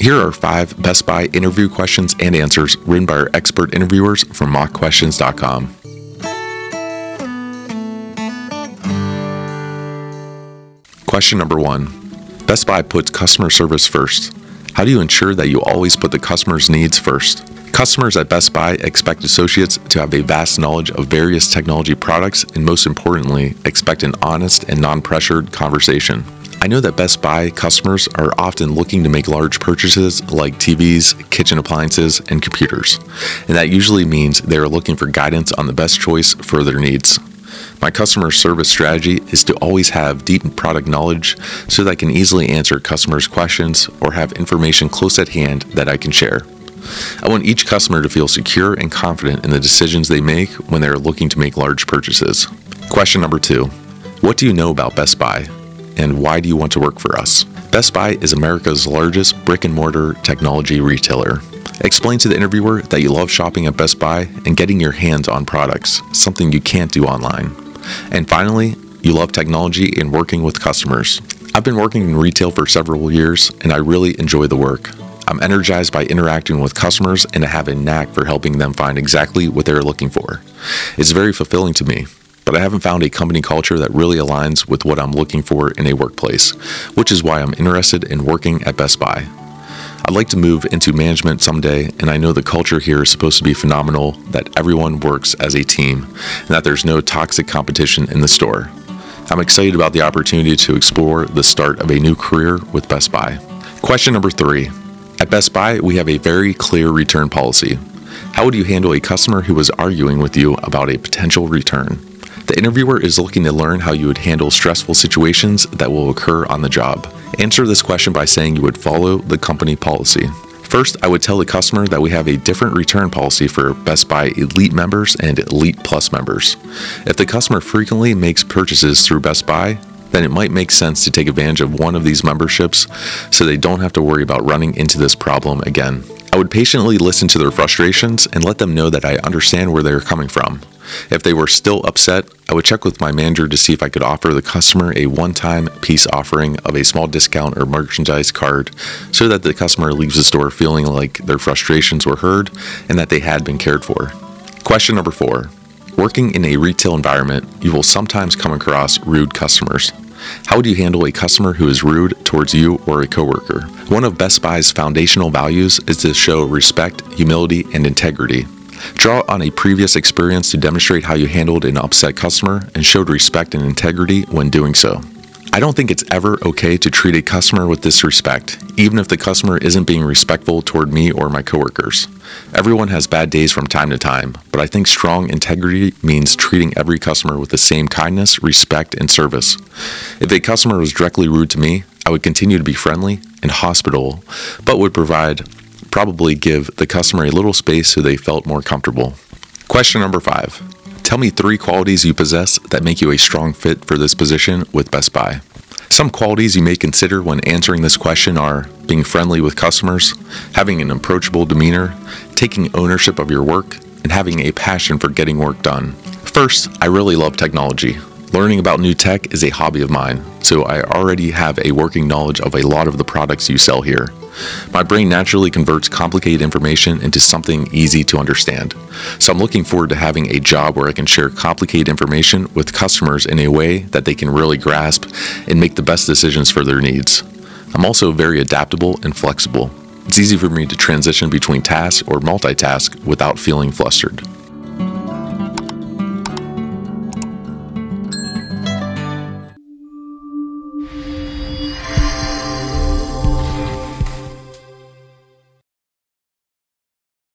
Here are five Best Buy interview questions and answers written by our expert interviewers from mockquestions.com. Question number one Best Buy puts customer service first. How do you ensure that you always put the customer's needs first? Customers at Best Buy expect associates to have a vast knowledge of various technology products and, most importantly, expect an honest and non pressured conversation. I know that Best Buy customers are often looking to make large purchases like TVs, kitchen appliances, and computers, and that usually means they are looking for guidance on the best choice for their needs. My customer service strategy is to always have deep product knowledge so that I can easily answer customers' questions or have information close at hand that I can share. I want each customer to feel secure and confident in the decisions they make when they are looking to make large purchases. Question number two What do you know about Best Buy? And why do you want to work for us? Best Buy is America's largest brick and mortar technology retailer. Explain to the interviewer that you love shopping at Best Buy and getting your hands on products, something you can't do online. And finally, you love technology and working with customers. I've been working in retail for several years and I really enjoy the work. I'm energized by interacting with customers and I have a knack for helping them find exactly what they're looking for. It's very fulfilling to me, but I haven't found a company culture that really aligns with what I'm looking for in a workplace, which is why I'm interested in working at Best Buy. I'd like to move into management someday, and I know the culture here is supposed to be phenomenal, that everyone works as a team, and that there's no toxic competition in the store. I'm excited about the opportunity to explore the start of a new career with Best Buy. Question number three At Best Buy, we have a very clear return policy. How would you handle a customer who was arguing with you about a potential return? The interviewer is looking to learn how you would handle stressful situations that will occur on the job. Answer this question by saying you would follow the company policy. First, I would tell the customer that we have a different return policy for Best Buy Elite members and Elite Plus members. If the customer frequently makes purchases through Best Buy, then it might make sense to take advantage of one of these memberships so they don't have to worry about running into this problem again. I would patiently listen to their frustrations and let them know that I understand where they are coming from. If they were still upset, I would check with my manager to see if I could offer the customer a one time peace offering of a small discount or merchandise card so that the customer leaves the store feeling like their frustrations were heard and that they had been cared for. Question number four Working in a retail environment, you will sometimes come across rude customers. How would you handle a customer who is rude towards you or a coworker? One of Best Buy's foundational values is to show respect, humility, and integrity. Draw on a previous experience to demonstrate how you handled an upset customer and showed respect and integrity when doing so. I don't think it's ever okay to treat a customer with disrespect, even if the customer isn't being respectful toward me or my coworkers. Everyone has bad days from time to time, but I think strong integrity means treating every customer with the same kindness, respect, and service. If a customer was directly rude to me, I would continue to be friendly and hospitable, but would provide probably give the customer a little space so they felt more comfortable. Question number five Tell me three qualities you possess that make you a strong fit for this position with Best Buy. Some qualities you may consider when answering this question are being friendly with customers, having an approachable demeanor, taking ownership of your work, and having a passion for getting work done. First, I really love technology. Learning about new tech is a hobby of mine, so I already have a working knowledge of a lot of the products you sell here. My brain naturally converts complicated information into something easy to understand. So I'm looking forward to having a job where I can share complicated information with customers in a way that they can really grasp and make the best decisions for their needs. I'm also very adaptable and flexible. It's easy for me to transition between tasks or multitask without feeling flustered.